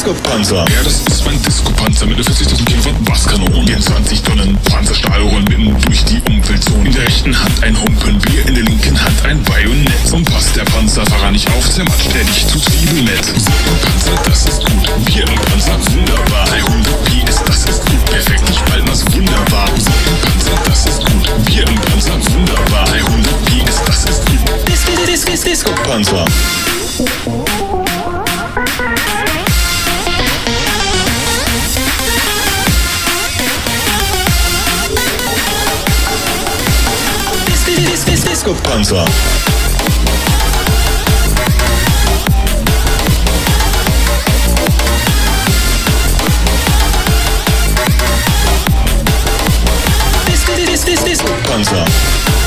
Disco-Panzer. Ja, das ist mein Disco-Panzer mit 40.000 Kilowatt Basskanonen. 24 Tonnen Panzerstahlrohren mitten durch die Umweltzone. In der rechten Hand ein Humpenbier, in der linken Hand ein Bajonett. Und passt der Panzerfahrer nicht auf, zermatscht er dich zu Zwiebelnett. Musik im Panzer, das ist gut. Bier im Panzer, Kanzler. Disco Panzer. Disco Panzer.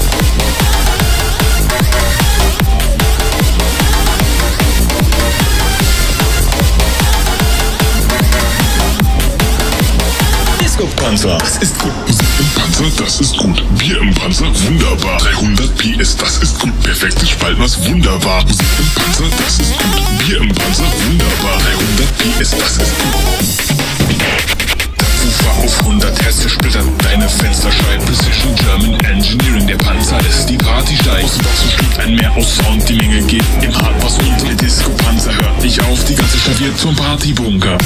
Disco-Panzer. Das ist gut. Im Panzer, das ist gut. Bier im Panzer, wunderbar. 300 Pi ist, das ist gut. Perfektes Spaltmaß, wunderbar. Musik im Panzer, das ist gut. Bier im Panzer, wunderbar. 300 Pi ist, das ist gut. Ufer auf 100 Hertz zersplittert deine Fensterscheiben. Precision German Engineering, der Panzer lässt die Party steigen. Aus Boxen stieg ein Mehr aus Sound, die Menge geht im Hardbass und der Disco-Panzer hört nicht auf. Die ganze Stadt wird zum Partybunker.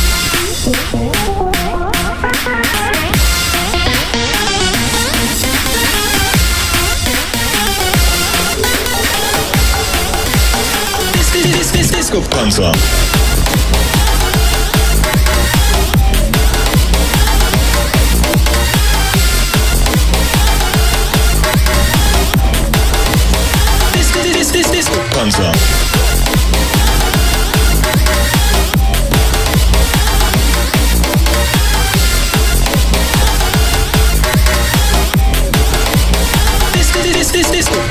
Disco comes on. Disco comes on.